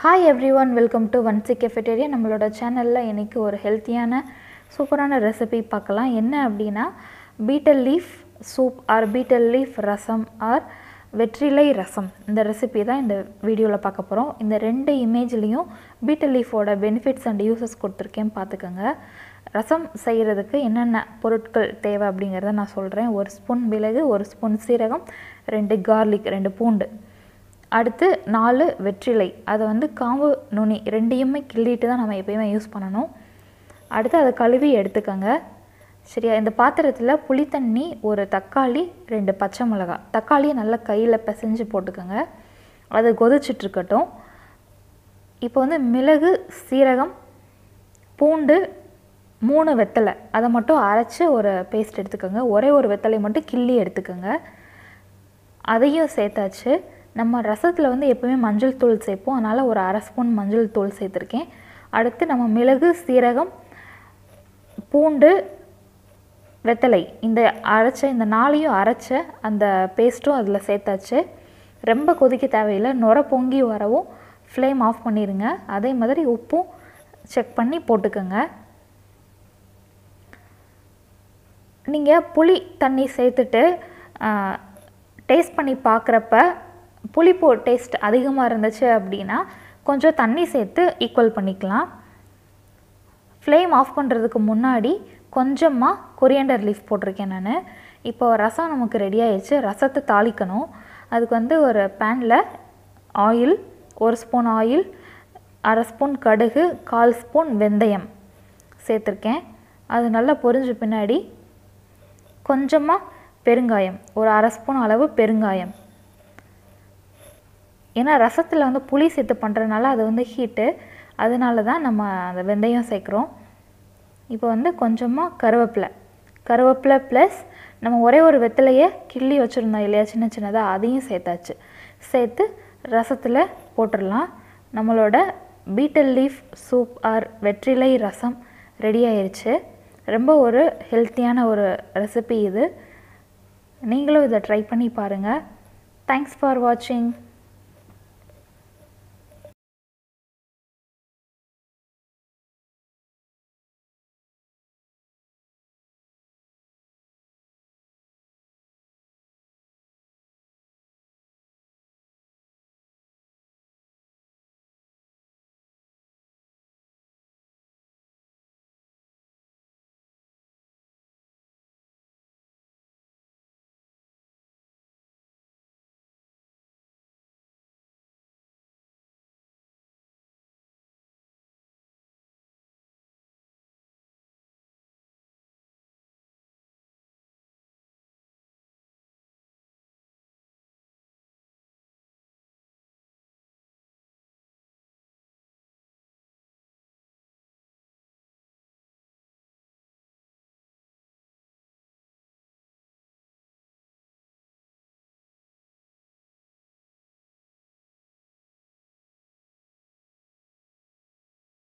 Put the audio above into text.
Hi everyone welcome to ஒன்சி cafeteria நம்மளோட சேனலில் இன்றைக்கி ஒரு ஹெல்த்தியான சூப்பரான ரெசிபி பார்க்கலாம். என்ன அப்படின்னா betel leaf soup or betel leaf rasam or வெற்றிலை ரசம். இந்த ரெசிபி தான் இந்த வீடியோவில் பார்க்க போகிறோம் இந்த ரெண்டு இமேஜ்லேயும் பீட்டல் லீஃபோட பெனிஃபிட்ஸ் அண்ட் யூசஸ் கொடுத்துருக்கேன் பார்த்துக்கோங்க. ரசம் செய்கிறதுக்கு என்னென்ன பொருட்கள் தேவை அப்படிங்கிறத நான் சொல்கிறேன் ஒரு ஸ்பூன் மிளகு ஒரு ஸ்பூன் சீரகம் ரெண்டு கார்லிக் ரெண்டு பூண்டு. அடுத்து நாலு வெற்றிலை. அதை வந்து காம்பு நுனி ரெண்டையுமே கிள்ளிட்டு தான் நம்ம எப்பயுமே யூஸ் பண்ணணும். அடுத்து அதை கழுவி எடுத்துக்கோங்க. சரியா? இந்த பாத்திரத்தில் புளித்தண்ணி ஒரு தக்காளி ரெண்டு பச்சை மிளகாய். தக்காளியை நல்லா கையில் பிசைஞ்சு போட்டுக்கோங்க. அது கொதிச்சிட்ருக்கட்டும் இப்போ வந்து மிளகு சீரகம் பூண்டு மூணு வெத்தலை. அதை மட்டும் அரைச்சி ஒரு பேஸ்ட் எடுத்துக்கோங்க. ஒரே ஒரு வெத்தலை மட்டும் கிள்ளி எடுத்துக்கோங்க. அதையும் சேர்த்தாச்சு. நம்ம ரசத்தில் வந்து எப்போவுமே மஞ்சள் தூள் சேர்ப்போம். அதனால் ஒரு அரை ஸ்பூன் மஞ்சள் தூள் சேர்த்துருக்கேன். அடுத்து நம்ம மிளகு சீரகம் பூண்டு வெத்தலை இந்த அரைச்ச இந்த நாளையும் அரைச்ச அந்த பேஸ்ட்டும் அதில் சேர்த்தாச்சு. ரொம்ப கொதிக்க தேவையில்லை. நுர பொங்கி வரவும் ஃப்ளேம் ஆஃப் பண்ணிடுங்க அதே மாதிரி உப்பும் செக் பண்ணி போட்டுக்கோங்க. நீங்கள் புளி தண்ணி சேர்த்துட்டு டேஸ்ட் பண்ணி பார்க்குறப்ப புளிப்பு டேஸ்ட் அதிகமாக இருந்துச்சு அப்படின்னா கொஞ்சம் தண்ணி சேர்த்து ஈக்குவல் பண்ணிக்கலாம். ஃப்ளேம் ஆஃப் பண்ணுறதுக்கு முன்னாடி கொஞ்சமாக கொரியண்டர் லீஃப் போட்டிருக்கேன் நான். இப்போ ரசம் நமக்கு ரெடி ஆயிடுச்சு. ரசத்தை தாளிக்கணும். அதுக்கு வந்து ஒரு பேனில் ஆயில் ஒரு ஸ்பூன் ஆயில் அரை ஸ்பூன் கடுகு கால் ஸ்பூன் வெந்தயம் சேர்த்துருக்கேன். அது நல்லா பொரிஞ்ச பின்னாடி கொஞ்சமாக பெருங்காயம் ஒரு அரை ஸ்பூன் அளவு பெருங்காயம் ஏன்னா ரசத்தில் வந்து புளி சேர்த்து பண்ணுறதுனால அது வந்து ஹீட்டு அதனால தான் நம்ம அந்த வெந்தயம் சேர்க்குறோம். இப்போ வந்து கொஞ்சமாக கருவேப்பிலை. கருவேப்பிலை ப்ளஸ் நம்ம ஒரே ஒரு வெத்தலையை கிள்ளி வச்சுருந்தோம் இல்லையா சின்ன சின்னதாக அதையும் சேர்த்தாச்சு. சேர்த்து ரசத்தில் போட்டுடலாம். நம்மளோட பீட்டல் லீஃப் சூப் ஆர் வெற்றிலை ரசம் ரெடி ஆயிடுச்சு ரொம்ப ஒரு ஹெல்த்தியான ஒரு ரெசிபி இது. நீங்களும் இதை ட்ரை பண்ணி பாருங்கள் தேங்க்ஸ் ஃபார் வாட்சிங்